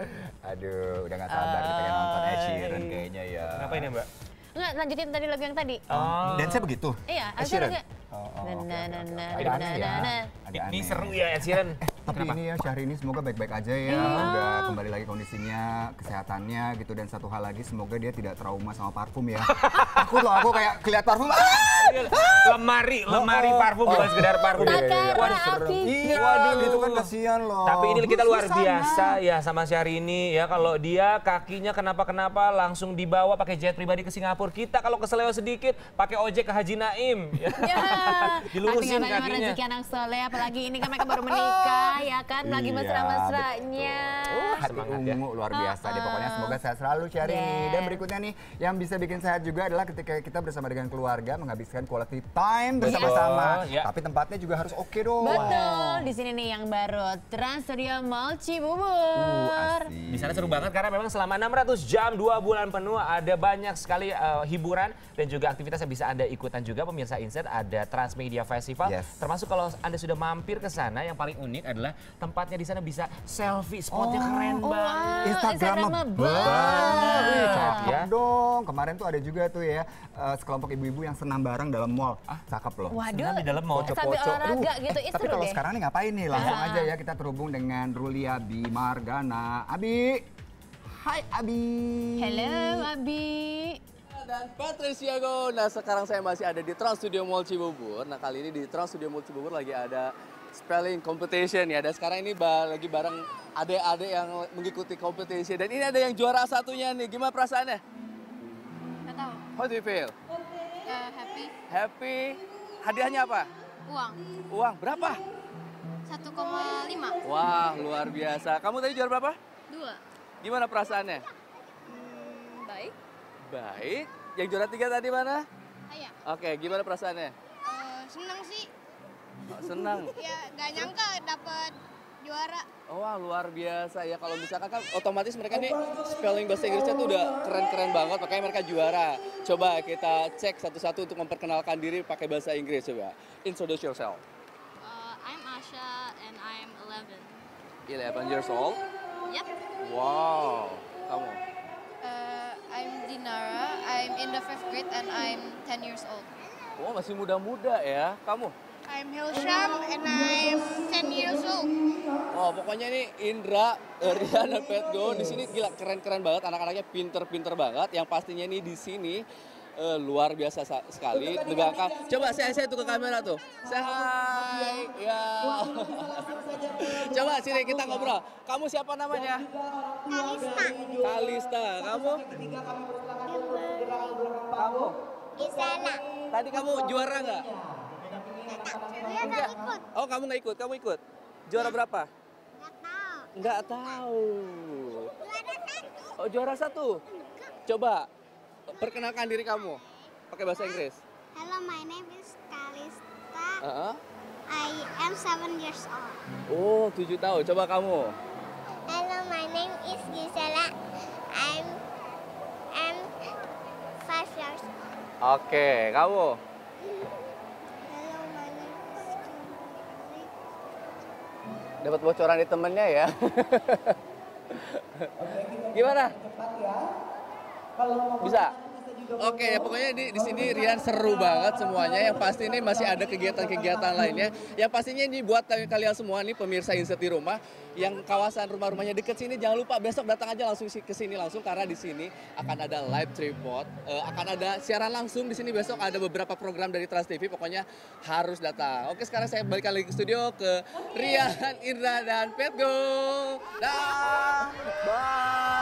Aduh, udah gak sabar kita pengen nonton Ed Sheeran kayaknya ya. Ngapain ya mbak? Enggak, lanjutin tadi lagu yang tadi. Oh. Dan saya begitu. Iya, Ed ada Sheeran. Oh, oh, Na, oke, na, oke, na, oke. na, Agak na, aneh ya. Ini seru ya Ed Sheeran. Tapi ini ya Syahrini semoga baik-baik aja ya. Iya. Udah kembali lagi kondisinya, kesehatannya gitu. Dan satu hal lagi semoga dia tidak trauma sama parfum ya. aku tuh aku kayak kelihat parfum. ah! lemari, lemari Oh, oh. parfum bukan Oh. sekedar parfum. Iya, iya, iya. Waduh. Iya, Waduh. gitu kan kasihan loh. Tapi ini kita luar biasa ya sama Syahrini ya kalau dia kakinya kenapa-kenapa langsung dibawa pakai jet pribadi ke Singapura. Kita kalau keseleo sedikit pakai ojek ke Haji Naim. Ya. Dilurusin tapi kakinya. rezeki anak soleh, apalagi ini kan mereka baru menikah, ya kan, lagi Iya, mesra-mesranya. Uh, hati Semangat ya. ungu luar biasa deh pokoknya semoga sehat selalu Syahrini. Yes. Dan berikutnya nih yang bisa bikin sehat juga adalah ketika kita bersama dengan keluarga menghabiskan quality time bersama-sama. Ya. Tapi tempatnya juga harus oke dong. Betul, di sini nih yang baru Trans Studio Mall Uh, Cibubur. asik. Di sana seru banget karena memang selama 600 jam 2 bulan penuh ada banyak sekali eh, hiburan dan juga aktivitas yang bisa Anda ikutan juga pemirsa Insight ada Transmedia Festival. Yes. Termasuk kalau Anda sudah mampir ke sana yang paling unik adalah tempatnya di sana bisa selfie spotnya keren Oh, banget. Instagramable. Wih, cakep Ya. dong. Kemarin tuh ada juga tuh ya eh, sekelompok ibu-ibu yang senam bareng dalam mall. Ah, cakep loh. Waduh, Senam di dalam mall. sambil Pocok-pocok. olahraga Aduh, gitu, eh, Tapi kalau deh. sekarang nih ngapain nih? Langsung Ah. aja ya kita terhubung dengan Rulia Bimargana. Abi. Hai Abi. Hello, Abi. Dan Patricia Go. Nah sekarang saya masih ada di Trans Studio Mall Cibubur. Nah kali ini di Trans Studio Mall Cibubur lagi ada spelling competition ya. Dan sekarang ini lagi bareng adik-adik yang mengikuti competition. Dan ini ada yang juara satunya nih. Gimana perasaannya? Gak tahu. How do you feel? Eh, happy. Happy? Hadiahnya apa? Uang. Uang berapa? 1,5. Wah luar biasa. Kamu tadi juara berapa? Dua. Gimana perasaannya? Hmm, baik. Baik. Yang juara tiga tadi mana? Ayah. Oke, gimana perasaannya? Eh, senang sih. Oh, senang. Ya, gak nyangka dapat juara. Oh, wah luar biasa ya kalau misalkan kan otomatis mereka nih spelling bahasa Inggrisnya tuh udah keren-keren banget makanya mereka juara. Coba kita cek satu-satu untuk memperkenalkan diri pakai bahasa Inggris coba. Introduce yourself. I'm Asha and I'm 11. 11 years old. Yep. Wow. Kamu. Uh, I'm Dinara. I'm in the fifth grade and I'm 10 years old. Oh, masih muda-muda ya. Kamu. I'm Hilsham and I'm 10 years old. Oh, pokoknya ini Indra, Rian dan Petgo di sini gila keren-keren banget, anak-anaknya pinter-pinter banget. Yang pastinya ini di sini eh, luar biasa sa- sekali. Negakkan. Coba saya saya tuh ke kamera tuh. Say hi. Ya. Coba sini kita ngobrol. Kamu siapa namanya? Kalista. Kalista. Kamu? Kamu? Isala. Tadi kamu juara nggak? Enggak. Oh, kamu nggak ikut? Kamu ikut? Juara berapa? Gak tahu. Nggak tahu. Juara satu. Oh, juara satu. Coba perkenalkan diri kamu pakai bahasa Inggris. Hello, my name is Kalista. Heeh. I am seven years old. Oh, tujuh tahun. Coba kamu. Hello, my name is Gisela. I'm I'm five years old. Oke, kamu. Hello, my name is Kimberly. Dapat bocoran di temennya ya. Gimana? Bisa? Oke, ya pokoknya di, di sini Rian seru banget semuanya. Yang pasti ini masih ada kegiatan-kegiatan lainnya. Yang pastinya ini buat kalian kalian semua nih pemirsa Inset di rumah yang kawasan rumah-rumahnya deket sini jangan lupa besok datang aja langsung ke sini langsung karena di sini akan ada live tripod, eh, akan ada siaran langsung di sini besok ada beberapa program dari Trans TV pokoknya harus datang. Oke, sekarang saya balikan lagi ke studio ke Rian, Indra dan Petgo. Dah. Bye.